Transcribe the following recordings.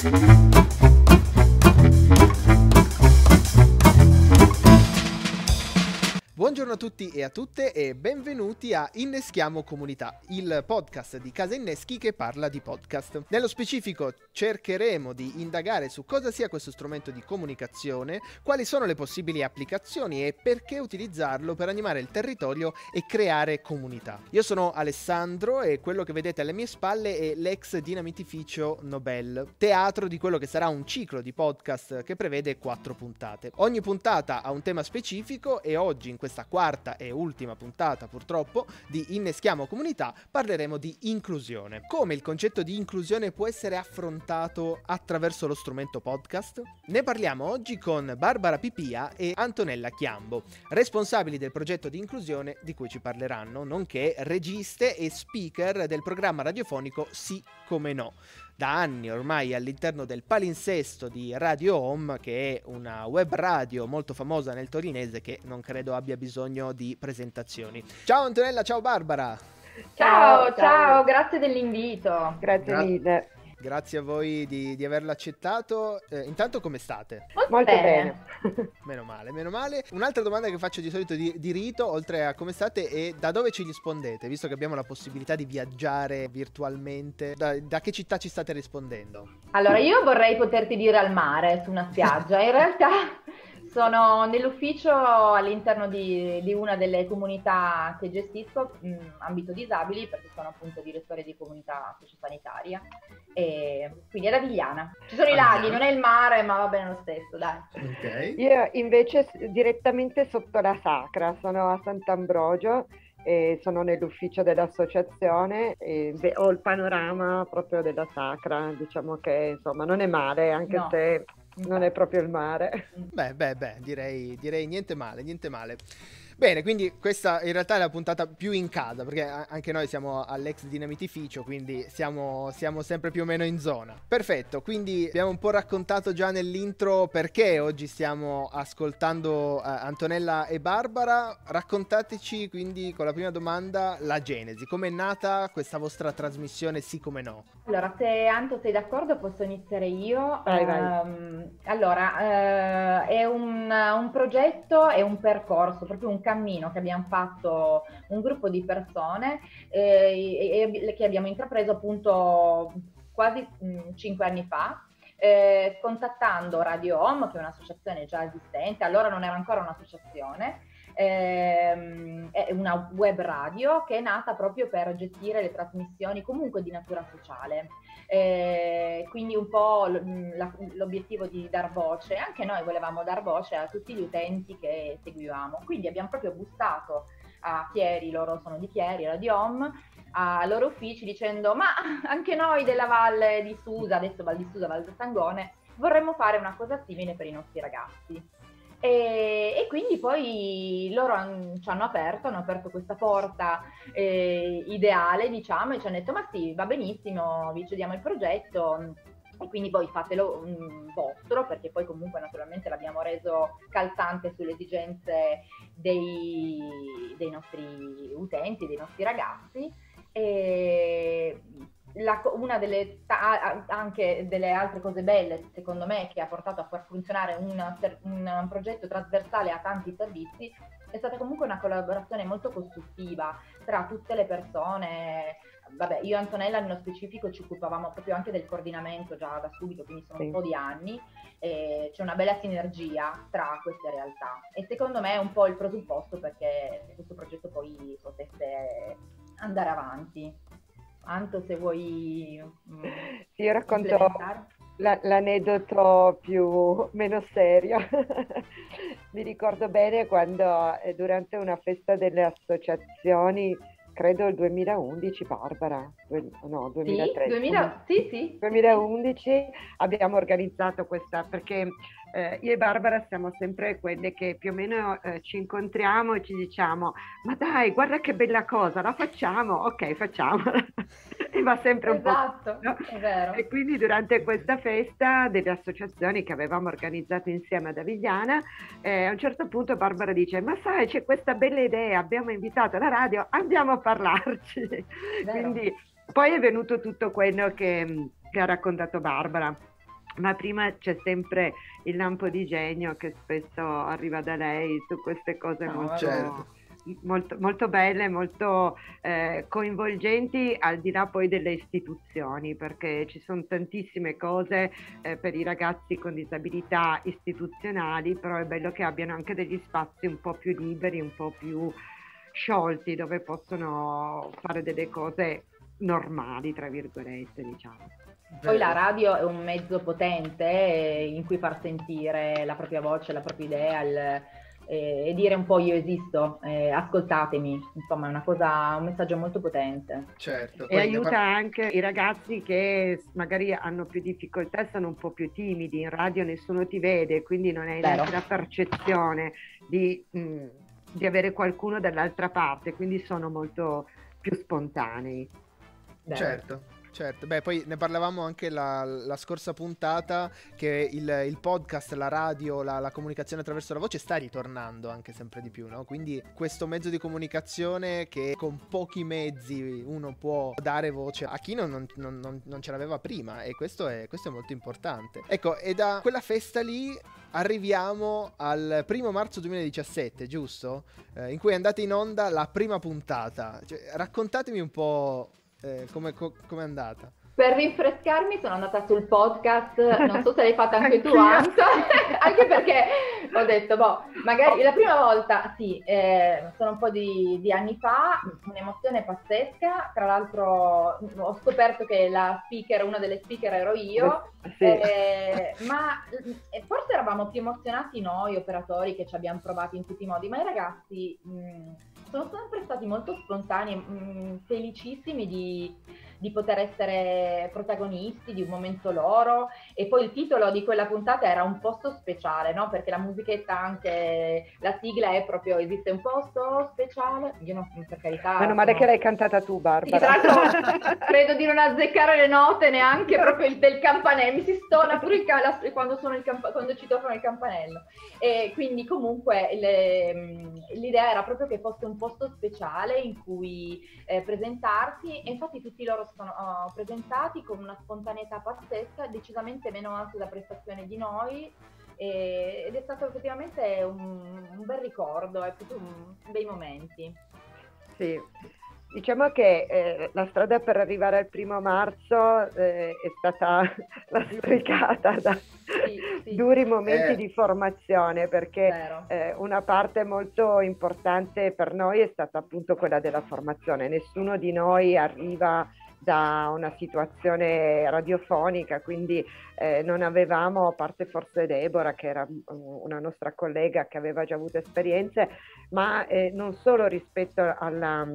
Buongiorno a tutti e a tutte e benvenuti a Inneschiamo Comunità, il podcast di Casa Inneschi che parla di podcast. Nello specifico cercheremo di indagare su cosa sia questo strumento di comunicazione, quali sono le possibili applicazioni e perché utilizzarlo per animare il territorio e creare comunità. Io sono Alessandro e quello che vedete alle mie spalle è l'ex dinamitificio Nobel, teatro di quello che sarà un ciclo di podcast che prevede quattro puntate. Ogni puntata ha un tema specifico e oggi in questa questa quarta e ultima puntata purtroppo di Inneschiamo Comunità parleremo di inclusione. Come il concetto di inclusione può essere affrontato attraverso lo strumento podcast? Ne parliamo oggi con Barbara Pipia e Antonella Chiambo, responsabili del progetto di inclusione di cui ci parleranno, nonché registe e speaker del programma radiofonico Sì come no da anni ormai all'interno del palinsesto di Radio Home, che è una web radio molto famosa nel torinese che non credo abbia bisogno di presentazioni. Ciao Antonella, ciao Barbara! Ciao, ciao, ciao. grazie dell'invito. Grazie Gra- mille. Grazie a voi di, di averlo accettato. Eh, intanto come state? Molto, Molto bene. bene. meno male, meno male. Un'altra domanda che faccio di solito di, di, rito, oltre a come state, è da dove ci rispondete? Visto che abbiamo la possibilità di viaggiare virtualmente, da, da che città ci state rispondendo? Allora, io vorrei poterti dire al mare, su una spiaggia. In realtà sono nell'ufficio all'interno di, di, una delle comunità che gestisco, mh, ambito disabili, perché sono appunto direttore di comunità sociosanitaria, e quindi è da Vigliana. Ci sono i laghi, non è il mare, ma va bene lo stesso, dai. Okay. Io invece direttamente sotto la Sacra, sono a Sant'Ambrogio e sono nell'ufficio dell'associazione e ho il panorama proprio della Sacra, diciamo che insomma non è male, anche no. se non è proprio il mare. Beh, beh, beh, direi, direi niente male, niente male. Bene, quindi questa in realtà è la puntata più in casa, perché anche noi siamo all'ex dinamitificio, quindi siamo, siamo, sempre più o meno in zona. Perfetto, quindi abbiamo un po' raccontato già nell'intro perché oggi stiamo ascoltando uh, Antonella e Barbara. Raccontateci quindi con la prima domanda la genesi, come è nata questa vostra trasmissione sì come no? Allora, se Anto sei d'accordo posso iniziare io. Vai, vai. Um, allora, uh, è un, un progetto, è un percorso, proprio un cammino che abbiamo fatto un gruppo di persone eh, e, che abbiamo intrapreso appunto quasi mh, mm, cinque anni fa. Eh, contattando Radio Home, che è un'associazione già esistente, allora non era ancora un'associazione, ehm, è una web radio che è nata proprio per gestire le trasmissioni comunque di natura sociale. Eh, quindi un po' l'obiettivo di dar voce, anche noi volevamo dar voce a tutti gli utenti che seguivamo, quindi abbiamo proprio bussato a Chieri, loro sono di Chieri, Radio Home, ai loro uffici dicendo ma anche noi della Valle di Susa, adesso Val di Susa, Val del Sangone, vorremmo fare una cosa simile per i nostri ragazzi. E, quindi poi loro han, ci hanno aperto, hanno aperto questa porta eh, ideale, diciamo, e ci hanno detto: Ma sì, va benissimo, vi cediamo il progetto. E quindi poi fatelo um, vostro, perché poi comunque naturalmente l'abbiamo reso calzante sulle esigenze dei, dei nostri utenti, dei nostri ragazzi. E la, una delle anche delle altre cose belle, secondo me, che ha portato a far funzionare un, un progetto trasversale a tanti servizi, è stata comunque una collaborazione molto costruttiva tra tutte le persone. Vabbè, io e Antonella nello specifico ci occupavamo proprio anche del coordinamento già da subito, quindi sono sì. un po' di anni, e c'è una bella sinergia tra queste realtà e secondo me è un po' il presupposto perché questo progetto poi potesse andare avanti. Anto, se vuoi... Mm, sì, io racconto la, l'aneddoto più meno serio. Mi ricordo bene quando eh, durante una festa delle associazioni, credo il 2011, Barbara, no, 2013. Sì, 2000, sì, sì. 2011 abbiamo organizzato questa, perché eh, io e Barbara siamo sempre quelle che più o meno eh, ci incontriamo e ci diciamo ma dai guarda che bella cosa la facciamo ok facciamola va sempre un esatto, po' no? e quindi durante questa festa delle associazioni che avevamo organizzato insieme ad Avigliana eh, a un certo punto Barbara dice ma sai c'è questa bella idea abbiamo invitato la radio andiamo a parlarci quindi poi è venuto tutto quello che, che ha raccontato Barbara ma prima c'è sempre il lampo di genio che spesso arriva da lei su queste cose no, molto, certo. Molto, molto, belle, molto eh, coinvolgenti al di là poi delle istituzioni, perché ci sono tantissime cose eh, per i ragazzi con disabilità istituzionali, però è bello che abbiano anche degli spazi un po' più liberi, un po' più sciolti dove possono fare delle cose normali, tra virgolette, diciamo. Poi la radio è un mezzo potente eh, in cui far sentire la propria voce, la propria idea il, e dire un po' io esisto, eh, ascoltatemi, insomma è una cosa, un messaggio molto potente. Certo. E aiuta par- anche i ragazzi che magari hanno più difficoltà e sono un po' più timidi, in radio nessuno ti vede, quindi non hai Vero. la percezione di, mh, di avere qualcuno dall'altra parte, quindi sono molto più spontanei. Vero. Certo. Certo, beh, poi ne parlavamo anche la, la scorsa puntata che il, il podcast, la radio, la, la, comunicazione attraverso la voce sta ritornando anche sempre di più, no? Quindi questo mezzo di comunicazione che con pochi mezzi uno può dare voce a chi non, non, non, non ce l'aveva prima e questo è, questo è molto importante. Ecco, e da quella festa lì arriviamo al primo marzo 2017, giusto? Eh, in cui è andata in onda la prima puntata. Cioè, raccontatemi un po' eh, come è andata? Per rinfrescarmi sono andata sul podcast, non so se l'hai fatta anche tu Anta, anche perché ho detto, boh, magari la prima volta, sì, eh, sono un po' di, di, anni fa, un'emozione pazzesca, tra l'altro ho scoperto che la speaker, una delle speaker ero io, sì. eh, ma eh, forse eravamo più emozionati noi operatori che ci abbiamo provato in tutti i modi, ma i ragazzi mh, sono sempre stati molto spontanei, mh, felicissimi di di poter essere protagonisti di un momento loro e poi il titolo di quella puntata era un posto speciale, no? Perché la musichetta anche, la sigla è proprio esiste un posto speciale, io non per carità. Meno male sono... che l'hai cantata tu Barbara. Sì, credo di non azzeccare le note neanche proprio il, del campanello, mi si stona pure il, la, quando, il camp- quando ci toccano il campanello. E quindi comunque le, l'idea era proprio che fosse un posto speciale in cui eh, presentarsi e infatti tutti loro sono uh, presentati con una spontaneità pazzesca, decisamente meno anche da prestazione di noi. E, ed è stato effettivamente un, un bel ricordo, è proprio un, bei momenti. Sì, Diciamo che eh, la strada per arrivare al primo marzo eh, è stata lastricata da sì, sì. duri momenti eh. di formazione perché eh, una parte molto importante per noi è stata appunto quella della formazione. Nessuno di noi arriva da una situazione radiofonica, quindi eh, non avevamo, a parte forse Deborah, che era una nostra collega che aveva già avuto esperienze, ma eh, non solo rispetto alla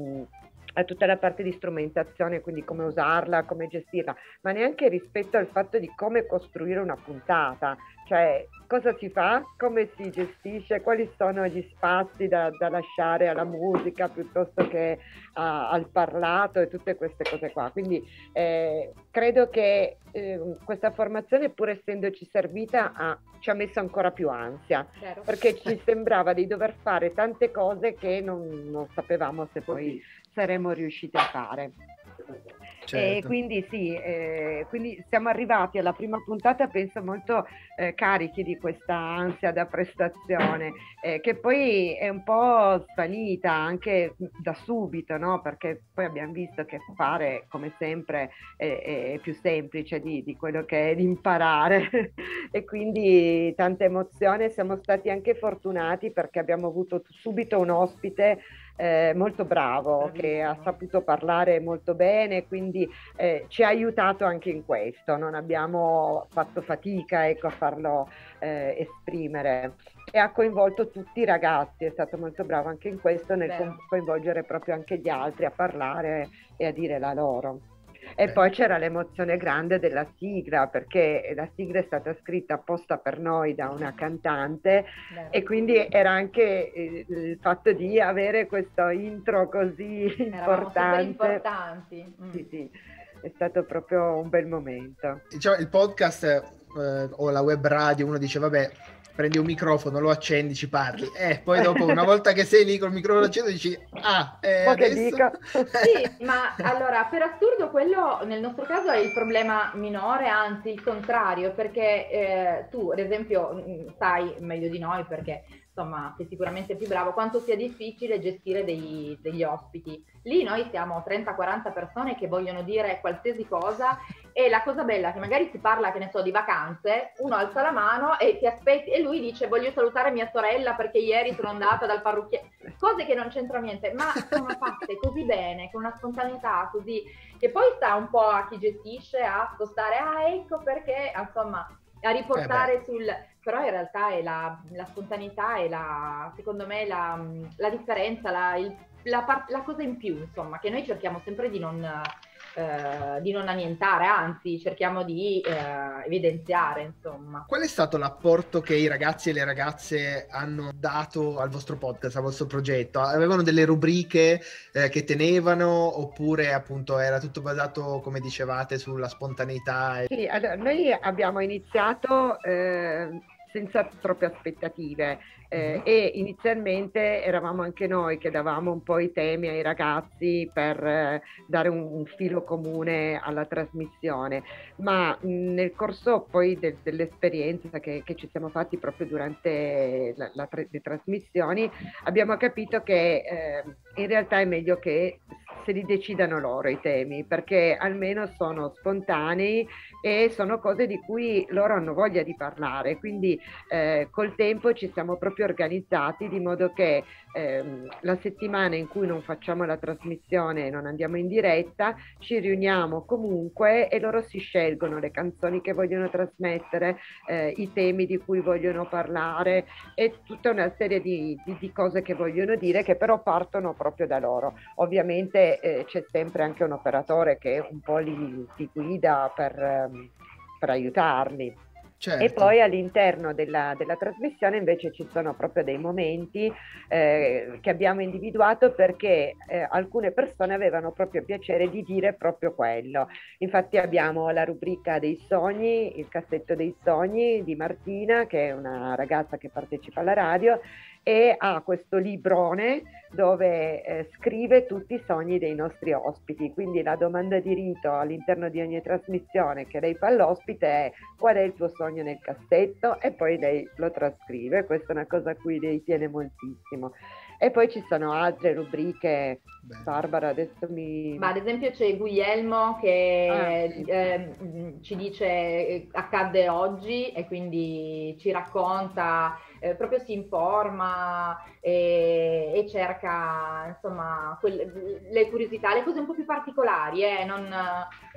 a tutta la parte di strumentazione, quindi come usarla, come gestirla, ma neanche rispetto al fatto di come costruire una puntata, cioè cosa si fa, come si gestisce, quali sono gli spazi da, da lasciare alla musica piuttosto che a, al parlato e tutte queste cose qua. Quindi eh, credo che eh, questa formazione, pur essendoci servita, ha, ci ha messo ancora più ansia, Chiaro. perché ci sembrava di dover fare tante cose che non, non sapevamo se poi saremmo riusciti a fare. Certo. E quindi sì, eh, quindi siamo arrivati alla prima puntata, penso molto eh, carichi di questa ansia da prestazione, eh, che poi è un po' svanita anche da subito, no? perché poi abbiamo visto che fare, come sempre, è, è più semplice di, di, quello che è imparare e quindi tanta emozione. Siamo stati anche fortunati perché abbiamo avuto subito un ospite eh, molto bravo, che ha saputo parlare molto bene, quindi eh, ci ha aiutato anche in questo, non abbiamo fatto fatica ecco, a farlo eh, esprimere e ha coinvolto tutti i ragazzi, è stato molto bravo anche in questo nel Beh. coinvolgere proprio anche gli altri a parlare e a dire la loro. E poi c'era l'emozione grande della sigla, perché la sigla è stata scritta apposta per noi da una cantante Beh. e quindi era anche eh, il fatto di avere questo intro così importante. importanti. Mm. Sì, sì, è stato proprio un bel momento. Diciamo, il podcast eh, o la web radio, uno dice vabbè prendi un microfono, lo accendi, ci parli. E eh, poi dopo, una volta che sei lì col microfono acceso, dici, ah, eh, adesso... sì, ma allora, per assurdo quello nel nostro caso è il problema minore, anzi il contrario, perché eh, tu, ad esempio, mm, sai meglio di noi perché insomma, sei sicuramente più bravo, quanto sia difficile gestire dei, degli ospiti. Lì noi siamo 30-40 persone che vogliono dire qualsiasi cosa e la cosa bella è che magari si parla, che ne so, di vacanze, uno alza la mano e ti aspetti e lui dice voglio salutare mia sorella perché ieri sono andata dal parrucchiere, cose che non c'entrano niente, ma sono fatte così bene, con una spontaneità così, che poi sta un po' a chi gestisce a spostare, ah ecco perché, insomma, a riportare eh sul però in realtà è la, la spontaneità e la, secondo me la, la differenza, la, il, la, la, cosa in più, insomma, che noi cerchiamo sempre di non, eh, di non annientare, anzi cerchiamo di eh, evidenziare, insomma. Qual è stato l'apporto che i ragazzi e le ragazze hanno dato al vostro podcast, al vostro progetto? Avevano delle rubriche eh, che tenevano oppure appunto era tutto basato, come dicevate, sulla spontaneità? Sì, allora, noi abbiamo iniziato eh, senza troppe aspettative. Eh, e inizialmente eravamo anche noi che davamo un po' i temi ai ragazzi per eh, dare un, un, filo comune alla trasmissione, ma mh, nel corso poi de, dell'esperienza che, che, ci siamo fatti proprio durante la, la, le trasmissioni abbiamo capito che eh, in realtà è meglio che se li decidano loro i temi, perché almeno sono spontanei e sono cose di cui loro hanno voglia di parlare. Quindi eh, col tempo ci siamo proprio organizzati di modo che ehm, la settimana in cui non facciamo la trasmissione e non andiamo in diretta, ci riuniamo comunque e loro si scelgono le canzoni che vogliono trasmettere, eh, i temi di cui vogliono parlare e tutta una serie di, di, di cose che vogliono dire che però partono proprio da loro. Ovviamente eh, c'è sempre anche un operatore che un po' li, li guida per, ehm, per aiutarli. Certo. E poi all'interno della, della, trasmissione invece ci sono proprio dei momenti eh, che abbiamo individuato perché eh, alcune persone avevano proprio piacere di dire proprio quello. Infatti abbiamo la rubrica dei sogni, il cassetto dei sogni di Martina, che è una ragazza che partecipa alla radio e ha questo librone dove eh, scrive tutti i sogni dei nostri ospiti. Quindi la domanda di rito all'interno di ogni trasmissione che lei fa all'ospite è qual è il tuo sogno nel cassetto e poi lei lo trascrive. Questa è una cosa a cui lei tiene moltissimo. E poi ci sono altre rubriche. Beh. Barbara, adesso mi. Ma ad esempio c'è Guglielmo che ah, sì. eh, ci dice eh, accadde oggi e quindi ci racconta eh, proprio si informa e, e cerca insomma quelle, le curiosità, le cose un po' più particolari, eh, non,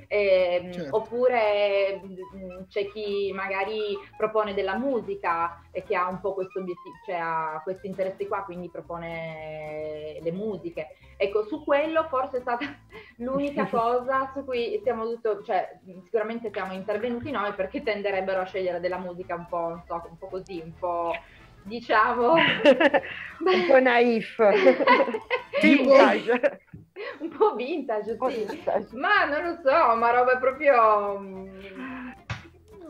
eh, certo. oppure mm, c'è chi magari propone della musica e che ha un po' questo obiettivo, cioè ha questi interessi qua, quindi propone le musiche. Ecco, su quello forse è stata l'unica cosa su cui siamo dovuto, cioè sicuramente siamo intervenuti noi perché tenderebbero a scegliere della musica un po', so, un po' così, un po' diciamo. Un po' naif. Vintage. un po' vintage sì. vintage. ma non lo so ma roba proprio mm,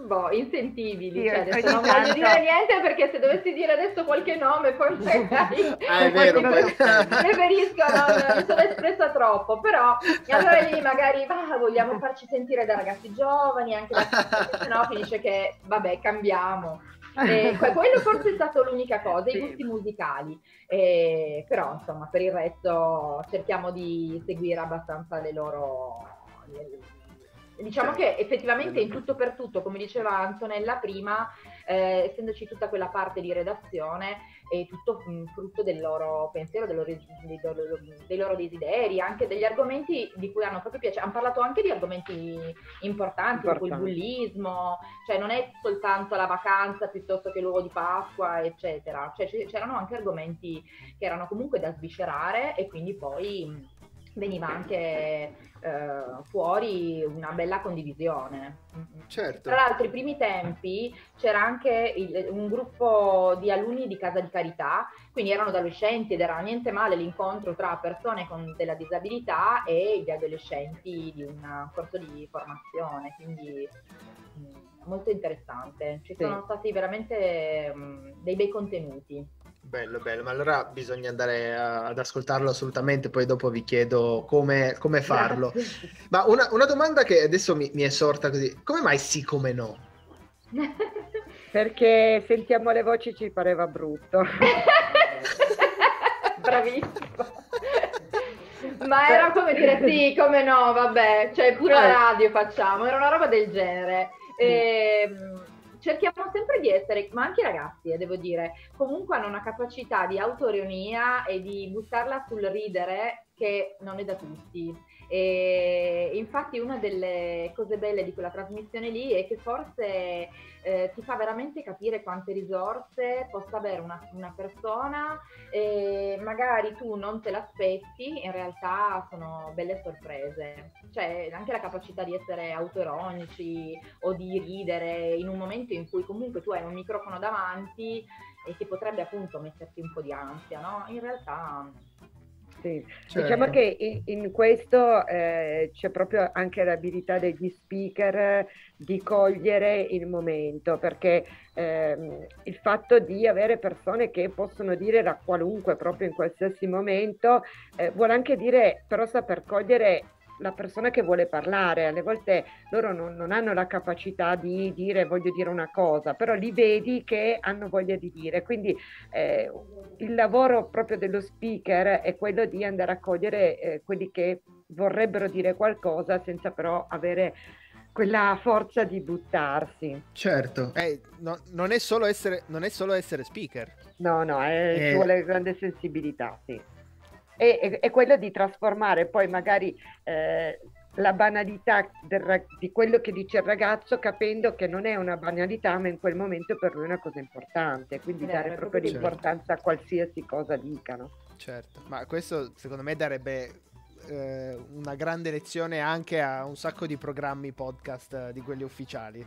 boh, insentibili sì, cioè, adesso non voglio dire niente perché se dovessi dire adesso qualche nome poi magari ah, è vero, preferisco non mi sono espressa troppo però allora lì magari ah, vogliamo farci sentire da ragazzi giovani anche da se no finisce che vabbè cambiamo eh, quello forse è stato l'unica cosa, i gusti musicali, eh, però insomma per il resto cerchiamo di seguire abbastanza le loro... Le, diciamo che effettivamente in tutto per tutto, come diceva Antonella prima, eh, essendoci tutta quella parte di redazione, è tutto mh, frutto del loro pensiero, del loro, dei, loro, dei, loro, desideri, anche degli argomenti di cui hanno proprio piacere. Hanno parlato anche di argomenti importanti, come il bullismo, cioè non è soltanto la vacanza piuttosto che l'uovo di Pasqua, eccetera. Cioè c'erano anche argomenti che erano comunque da sviscerare e quindi poi veniva anche eh, fuori una bella condivisione. Certo. Tra l'altro, i primi tempi c'era anche il, un gruppo di alunni di Casa di Carità, quindi erano adolescenti ed era niente male l'incontro tra persone con della disabilità e gli adolescenti di un corso di formazione. Quindi molto interessante. Ci sì. sono stati veramente um, dei bei contenuti. Bello, bello, ma allora bisogna andare a, ad ascoltarlo assolutamente, poi dopo vi chiedo come, come farlo. Grazie. Ma una, una, domanda che adesso mi, mi, è sorta così, come mai sì come no? Perché sentiamo le voci ci pareva brutto. Bravissimo. Ma era come dire sì, come no, vabbè, cioè pure la radio facciamo, era una roba del genere. E, ehm, cerchiamo sempre di essere, ma anche i ragazzi, eh, devo dire, comunque hanno una capacità di autoironia e di buttarla sul ridere che non è da tutti. E infatti una delle cose belle di quella trasmissione lì è che forse eh, ti fa veramente capire quante risorse possa avere una, una, persona e magari tu non te l'aspetti, in realtà sono belle sorprese. Cioè anche la capacità di essere autoironici o di ridere in un momento in cui comunque tu hai un microfono davanti e che potrebbe appunto metterti un po' di ansia, no? In realtà sì. Certo. Diciamo che in, in questo eh, c'è proprio anche l'abilità degli speaker di cogliere il momento, perché ehm, il fatto di avere persone che possono dire la qualunque proprio in qualsiasi momento eh, vuole anche dire però saper cogliere la persona che vuole parlare, alle volte loro non, non, hanno la capacità di dire voglio dire una cosa, però li vedi che hanno voglia di dire. Quindi eh, il lavoro proprio dello speaker è quello di andare a cogliere eh, quelli che vorrebbero dire qualcosa senza però avere quella forza di buttarsi. Certo, eh, no, non, è essere, non, è solo essere, speaker. No, no, è, eh... ci vuole grande sensibilità, sì è, è, quello di trasformare poi magari eh, la banalità del, di quello che dice il ragazzo capendo che non è una banalità ma in quel momento per lui è una cosa importante. Quindi eh, dare proprio certo. l'importanza a qualsiasi cosa dicano. Certo ma questo secondo me darebbe eh, una grande lezione anche a un sacco di programmi podcast eh, di quelli ufficiali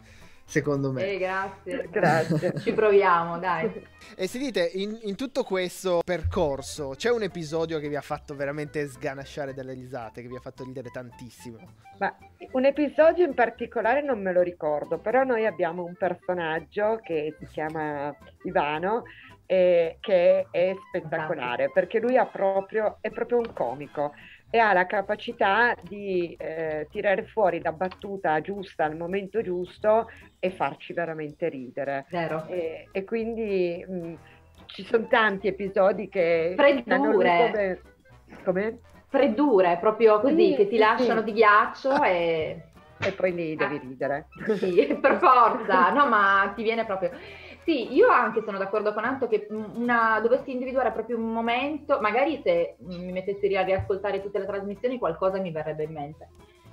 secondo me. Eh, grazie. grazie. Ci proviamo, dai. E se dite, in, in, tutto questo percorso c'è un episodio che vi ha fatto veramente sganasciare dalle risate, che vi ha fatto ridere tantissimo? Ma un episodio in particolare non me lo ricordo, però noi abbiamo un personaggio che si chiama Ivano eh, che è spettacolare perché lui proprio, è proprio un comico e ha la capacità di eh, tirare fuori la battuta giusta al momento giusto e farci veramente ridere. Vero. E, e quindi mh, mm, ci sono tanti episodi che freddure come, come? freddure proprio così sì, che ti sì, lasciano sì. di ghiaccio e e poi lì devi ah, ridere. Sì, per forza, no, ma ti viene proprio. Sì, io anche sono d'accordo con Anto che una, dovessi individuare proprio un momento, magari se mi mettessi a riascoltare tutte le trasmissioni qualcosa mi verrebbe in mente.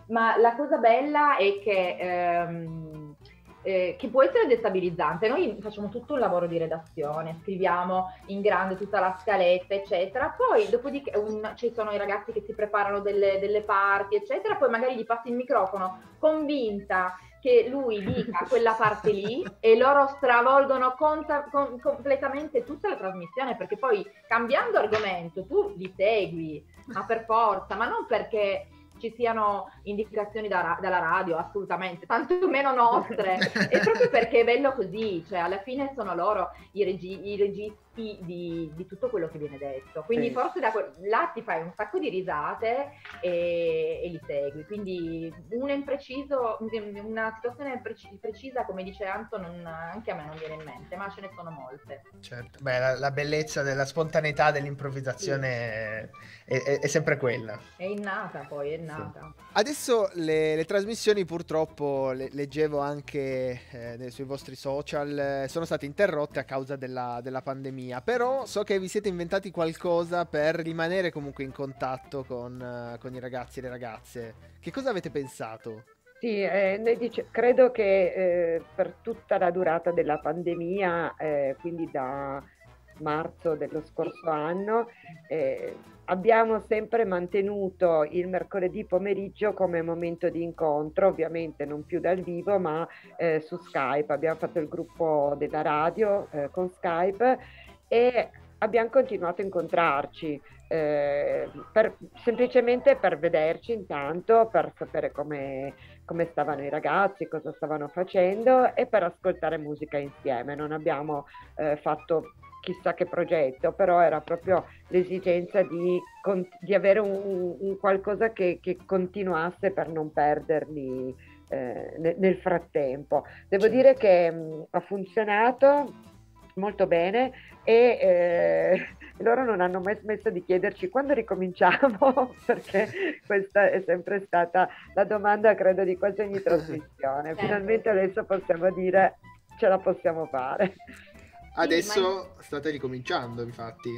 Ma la cosa bella è che, ehm, eh, che può essere destabilizzante. Noi facciamo tutto un lavoro di redazione, scriviamo in grande tutta la scaletta, eccetera. Poi, dopodiché, un, ci sono i ragazzi che si preparano delle, delle parti, eccetera. Poi magari gli passi il microfono convinta che lui dica quella parte lì e loro stravolgono conta, con, completamente tutta la trasmissione perché poi cambiando argomento tu li segui, ma per forza, ma non perché ci siano indicazioni da, dalla radio, assolutamente, tanto meno nostre, è proprio perché è bello così, cioè alla fine sono loro i, regi- i registi di, di, tutto quello che viene detto, quindi sì. forse da que- là ti fai un sacco di risate e, e li segui, quindi una, impreciso, una situazione preci- precisa, come dice Anto, non, anche a me non viene in mente, ma ce ne sono molte. Certo, Beh, la, la bellezza della spontaneità dell'improvvisazione sì. è, è, è, sempre quella. È innata poi, è innata. Sì. Adesso le, le, trasmissioni purtroppo, le, leggevo anche eh, sui vostri social, eh, sono state interrotte a causa della, della, pandemia, però so che vi siete inventati qualcosa per rimanere comunque in contatto con, uh, con i ragazzi e le ragazze. Che cosa avete pensato? Sì, eh, dice, credo che eh, per tutta la durata della pandemia, eh, quindi da marzo dello scorso anno, eh, abbiamo sempre mantenuto il mercoledì pomeriggio come momento di incontro, ovviamente non più dal vivo, ma eh, su Skype. Abbiamo fatto il gruppo della radio eh, con Skype e abbiamo continuato a incontrarci, eh, per, semplicemente per vederci intanto, per sapere come, come, stavano i ragazzi, cosa stavano facendo e per ascoltare musica insieme. Non abbiamo eh, fatto chissà che progetto, però era proprio l'esigenza di, di avere un, un qualcosa che, che, continuasse per non perderli eh, nel, frattempo. Devo dire che mh, ha funzionato molto bene e eh, loro non hanno mai smesso di chiederci quando ricominciamo, perché questa è sempre stata la domanda, credo, di quasi ogni trasmissione. Certo. Finalmente adesso possiamo dire ce la possiamo fare. Adesso sì, state ricominciando, infatti.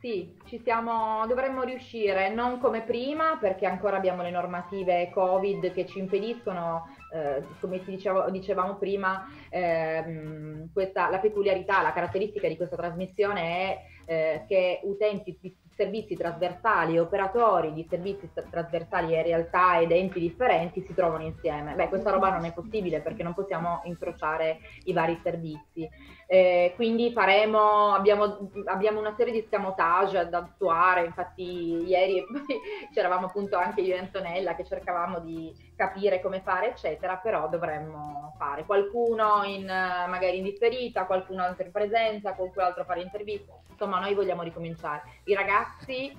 Sì, ci siamo, dovremmo riuscire, non come prima, perché ancora abbiamo le normative Covid che ci impediscono, eh, come dicevo, dicevamo prima, ehm, questa, la peculiarità, la caratteristica di questa trasmissione è eh, che utenti di servizi trasversali, operatori di servizi trasversali e realtà ed enti differenti si trovano insieme. Beh, questa roba non è possibile perché non possiamo incrociare i vari servizi. Eh, quindi faremo, abbiamo, abbiamo, una serie di scamotage da attuare, infatti ieri c'eravamo appunto anche io e Antonella che cercavamo di capire come fare, eccetera, però dovremmo fare qualcuno in, magari in differita, qualcun altro in presenza, qualcun altro fare interviste, insomma noi vogliamo ricominciare. I ragazzi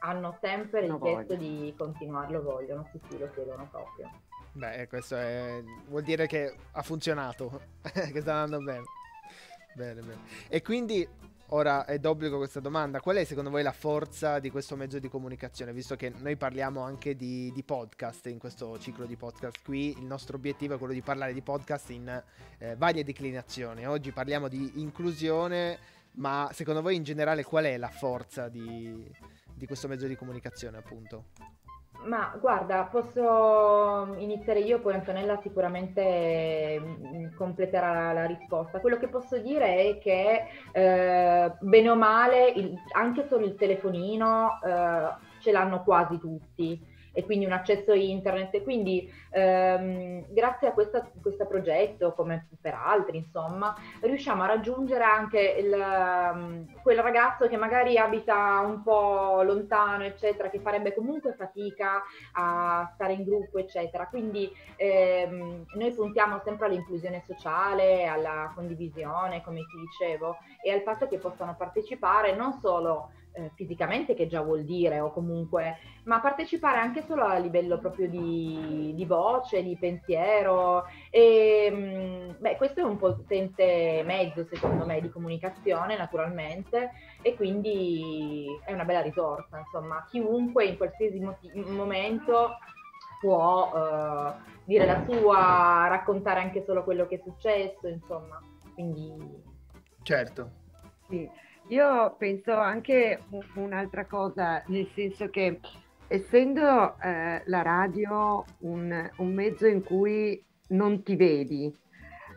hanno sempre richiesto di continuare, lo vogliono, sì sì, lo chiedono proprio. Beh, questo è... vuol dire che ha funzionato, che sta andando bene. Bene, bene. E quindi ora è d'obbligo questa domanda: qual è secondo voi la forza di questo mezzo di comunicazione? Visto che noi parliamo anche di, di podcast in questo ciclo di podcast qui, il nostro obiettivo è quello di parlare di podcast in eh, varie declinazioni. Oggi parliamo di inclusione, ma secondo voi in generale qual è la forza di, di questo mezzo di comunicazione, appunto? Ma guarda, posso iniziare io, poi Antonella sicuramente mm, completerà la risposta. Quello che posso dire è che eh, bene o male, il, anche solo il telefonino eh, ce l'hanno quasi tutti e quindi un accesso internet. E quindi ehm, grazie a questa, questo progetto come per altri insomma riusciamo a raggiungere anche il, um, quel ragazzo che magari abita un po' lontano eccetera che farebbe comunque fatica a stare in gruppo eccetera. Quindi ehm, noi puntiamo sempre all'inclusione sociale alla condivisione come ti dicevo e al fatto che possano partecipare non solo eh, fisicamente, che già vuol dire, o comunque, ma partecipare anche solo a livello proprio di, di voce, di pensiero. E, mm, beh, questo è un potente mezzo, secondo me, di comunicazione, naturalmente, e quindi è una bella risorsa, insomma, chiunque in qualsiasi moti- momento può uh, dire la sua, raccontare anche solo quello che è successo, insomma, quindi... Certo. Sì. Io penso anche un'altra cosa, nel senso che essendo eh, la radio un, un, mezzo in cui non ti vedi,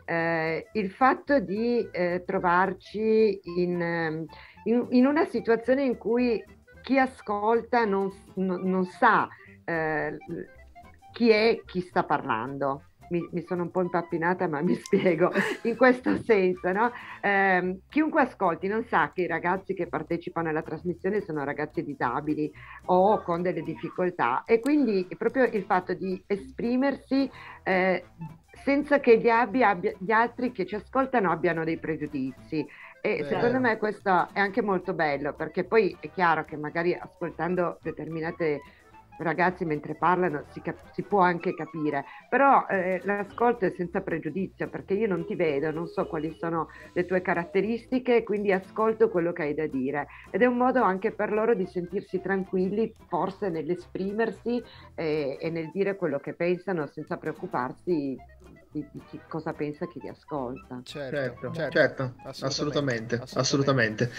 eh, il fatto di eh, trovarci in, in, in, una situazione in cui chi ascolta non, non, non sa eh, chi è chi sta parlando mi, mi, sono un po' impappinata, ma mi spiego in questo senso. No? Eh, chiunque ascolti non sa che i ragazzi che partecipano alla trasmissione sono ragazzi disabili o con delle difficoltà e quindi proprio il fatto di esprimersi eh, senza che gli, abbia, gli, altri che ci ascoltano abbiano dei pregiudizi. E Beh. secondo me questo è anche molto bello perché poi è chiaro che magari ascoltando determinate ragazzi mentre parlano si, cap- si può anche capire, però eh, l'ascolto è senza pregiudizio perché io non ti vedo, non so quali sono le tue caratteristiche, quindi ascolto quello che hai da dire ed è un modo anche per loro di sentirsi tranquilli forse nell'esprimersi e, e nel dire quello che pensano senza preoccuparsi di, di chi, cosa pensa chi li ascolta. Certo, certo, certo, certo assolutamente, assolutamente. assolutamente.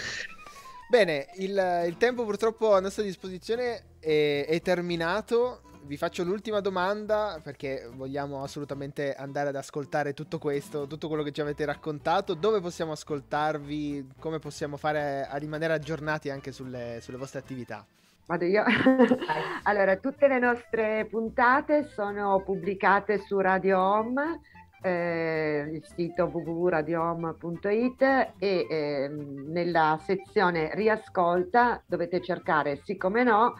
Bene, il, il, tempo purtroppo a nostra disposizione è, è, terminato. Vi faccio l'ultima domanda perché vogliamo assolutamente andare ad ascoltare tutto questo, tutto quello che ci avete raccontato. Dove possiamo ascoltarvi? Come possiamo fare a rimanere aggiornati anche sulle, sulle vostre attività? Vado io. allora, tutte le nostre puntate sono pubblicate su Radio Home eh, il sito www.radiohome.it e eh, nella sezione riascolta dovete cercare sì come no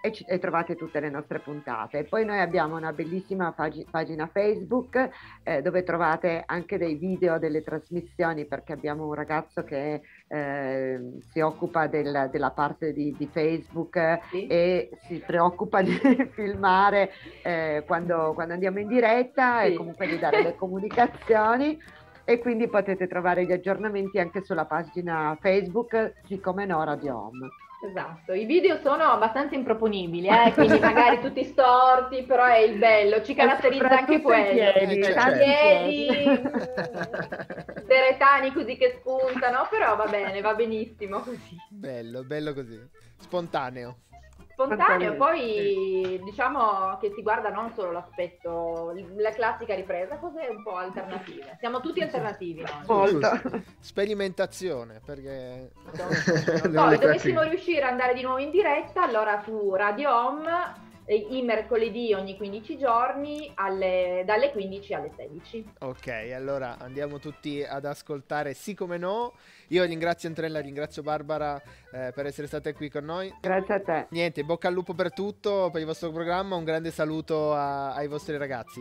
e, ci, e, trovate tutte le nostre puntate. Poi noi abbiamo una bellissima pag- pagina Facebook eh, dove trovate anche dei video delle trasmissioni perché abbiamo un ragazzo che eh, si occupa del, della parte di, di Facebook sì. e si preoccupa di filmare eh, quando, quando, andiamo in diretta sì. e comunque di dare le comunicazioni e quindi potete trovare gli aggiornamenti anche sulla pagina Facebook, siccome no Radio Home. Esatto, i video sono abbastanza improponibili, eh? quindi magari tutti storti, però è il bello, ci caratterizza anche quello. Piedi, eh, certo. piedi, deretani così che spuntano, però va bene, va benissimo così. Bello, bello così, spontaneo spontaneo, poi diciamo che si guarda non solo l'aspetto, la classica ripresa, cose un po' alternative. Siamo tutti alternativi. Molto. Sperimentazione, perché... Poi dovessimo riuscire ad andare di nuovo in diretta, allora su Radio Home i mercoledì ogni 15 giorni alle, dalle 15 alle 16. Ok, allora andiamo tutti ad ascoltare sì come no. Io ringrazio Antonella, ringrazio Barbara eh, per essere state qui con noi. Grazie a te. Niente, bocca al lupo per tutto, per il vostro programma, un grande saluto a, ai vostri ragazzi.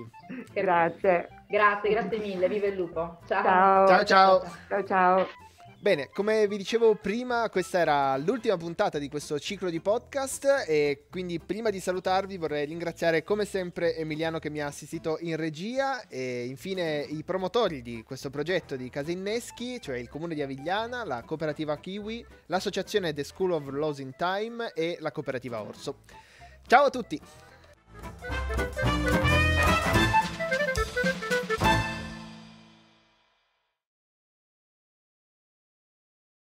Grazie. Grazie, grazie mille, viva il lupo. Ciao. Ciao ciao. Ciao ciao. ciao. Bene, come vi dicevo prima, questa era l'ultima puntata di questo ciclo di podcast e quindi prima di salutarvi vorrei ringraziare come sempre Emiliano che mi ha assistito in regia e infine i promotori di questo progetto di Casinneschi, cioè il comune di Avigliana, la cooperativa Kiwi, l'associazione The School of Laws in Time e la cooperativa Orso. Ciao a tutti!